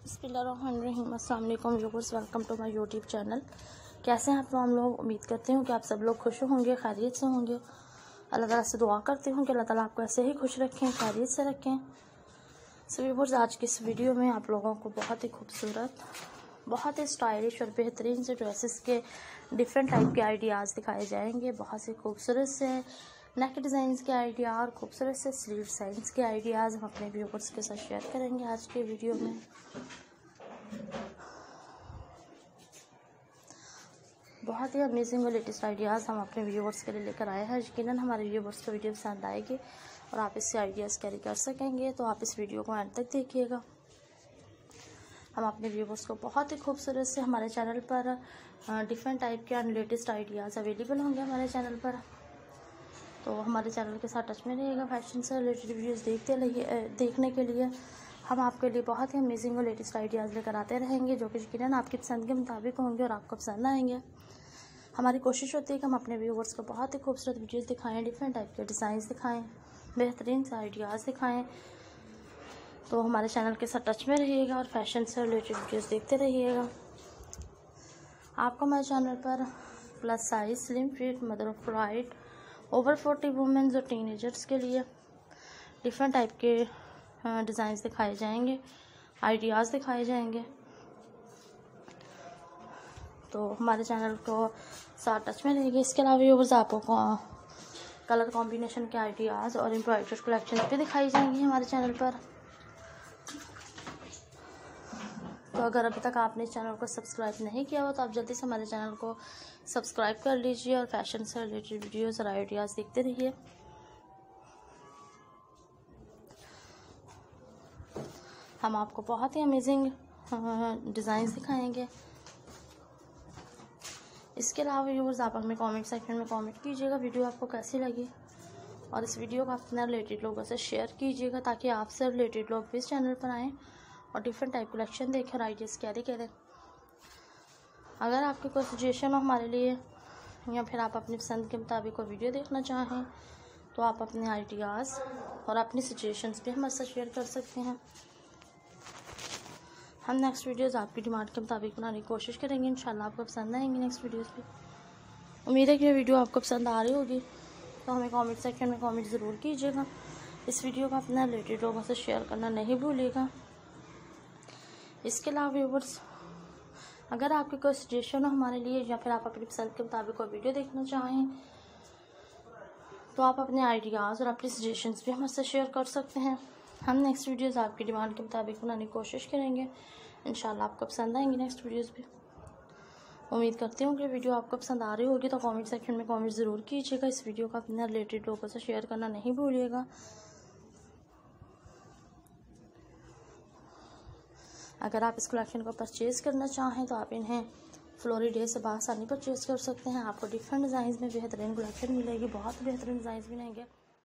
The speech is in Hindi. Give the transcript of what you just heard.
बसमीम अल्लाम welcome to my YouTube channel. कैसे हैं आप हम लोग? उम्मीद करते हूँ कि आप सब लोग खुश होंगे, खैरियत से होंगे। अल्लाह ताला से दुआ करते हूँ कि अल्लाह ताला आपको ऐसे ही खुश रखें, खैरियत से रखें। सो व्यूवर्स आज की इस वीडियो में आप लोगों को बहुत ही खूबसूरत, बहुत ही स्टाइलिश और बेहतरीन से ड्रेसेस के डिफरेंट टाइप के आइडियाज़ दिखाए जाएँगे। बहुत से खूबसूरत से नेक डिज़ाइन के आइडिया और खूबसूरत से स्लीव डिज़ाइंस के आइडियाज़ हम अपने व्यूवर्स के साथ शेयर करेंगे आज के वीडियो में। बहुत ही अमेजिंग और लेटेस्ट आइडियाज़ हम अपने व्यूवर्स के लिए लेकर आए हैं। यकीन हमारे व्यूवर्स को वीडियो पसंद आएगी और आप इससे आइडियाज़ कैरी कर सकेंगे तो आप इस वीडियो को एंड तक देखिएगा। हम अपने व्यूवर्स को बहुत ही खूबसूरत से हमारे चैनल पर डिफरेंट टाइप के लेटेस्ट आइडियाज़ अवेलेबल होंगे हमारे चैनल पर। तो हमारे चैनल के साथ टच में रहिएगा फ़ैशन से रिलेटेड वीडियोस देखते रहिए देखने के लिए हम आपके लिए बहुत ही अमेजिंग और लेटेस्ट आइडियाज़ लेकर आते रहेंगे, जो कि यकीन आपकी पसंद के मुताबिक होंगे और आपको पसंद आएँगे। हमारी कोशिश होती है कि हम अपने व्यूवर्स को बहुत ही खूबसूरत वीडियोस दिखाएँ डिफरेंट टाइप के डिज़ाइन दिखाएँ, बेहतरीन से आइडियाज़ दिखाएँ। तो हमारे चैनल के साथ टच में रहिएगा और फ़ैशन से रिलेटेड वीडियोस देखते रहिएगा। आपको हमारे चैनल पर plus size slim fit mother of right over forty womens और टीनेजर्स के लिए डिफरेंट टाइप के डिज़ाइंस हाँ, दिखाए जाएँगे आइडियाज़ दिखाए जाएँगे। तो हमारे चैनल को साथ टच में रहेगी इसके अलावा व्यूवर्स आपको कलर कॉम्बिनेशन के आइडियाज़ और एम्ब्रॉयडर कलेक्शन भी दिखाई जाएँगी हमारे चैनल पर। तो अगर अभी तक आपने इस चैनल को सब्सक्राइब नहीं किया हो तो आप जल्दी से हमारे चैनल को सब्सक्राइब कर लीजिए और फ़ैशन से रिलेटेड वीडियोज़ और आइडियाज़ देखते रहिए। हम आपको बहुत ही अमेजिंग डिज़ाइन दिखाएँगे। इसके अलावा व्यूवर्स आप हमें कमेंट सेक्शन में कमेंट कीजिएगा वीडियो आपको कैसी लगी। और इस वीडियो को अपने रिलेटेड लोगों से शेयर कीजिएगा ताकि आपसे रिलेटेड लोग भी इस चैनल पर आएँ। और डिफरेंट टाइप कलेक्शन देखें और आइडियाज़ कैरी करें अगर आपके कोई सजेशन हो हमारे लिए, या फिर आप अपनी पसंद के मुताबिक कोई वीडियो देखना चाहें तो आप अपने आइडियाज़ और अपनी सजेशंस भी हमारे साथ शेयर कर सकते हैं। हम नेक्स्ट वीडियोज़ आपकी डिमांड के मुताबिक बनाने की कोशिश करेंगे। इंशाल्लाह आपको पसंद आएँगे नेक्स्ट वीडियोज़ भी। उम्मीद है कि ये वीडियो आपको पसंद आ रही होगी। तो हमें कमेंट सेक्शन में कमेंट ज़रूर कीजिएगा। इस वीडियो को अपना रिलेटेड लोगों से शेयर करना नहीं भूलिएगा। इसके अलावा व्यूवर्स अगर आपके कोई सजेशन हो हमारे लिए या फिर आप अपनी पसंद के मुताबिक कोई वीडियो देखना चाहें तो आप अपने आइडियाज़ और अपनी सजेशंस भी हमारे साथ शेयर कर सकते हैं। हम नेक्स्ट वीडियोस आपकी डिमांड के मुताबिक बनाने की कोशिश करेंगे। इन आपको पसंद आएँगी नेक्स्ट वीडियोस भी। उम्मीद करती हूँ कि वीडियो आपको पसंद आ रही होगी तो कमेंट सेक्शन में कमेंट ज़रूर कीजिएगा। इस वीडियो का अपने रिलेटेड लोगों से शेयर करना नहीं भूलिएगा। अगर आप इस कलेक्शन को परचेज़ करना चाहें तो आप इन्हें फ्लोरी डे से बासानी परचेज़ कर सकते हैं। आपको डिफरेंट डिज़ाइन में बेहतरीन कलेक्शन मिलेगी, बहुत बेहतरीन डिज़ाइन मिलेंगे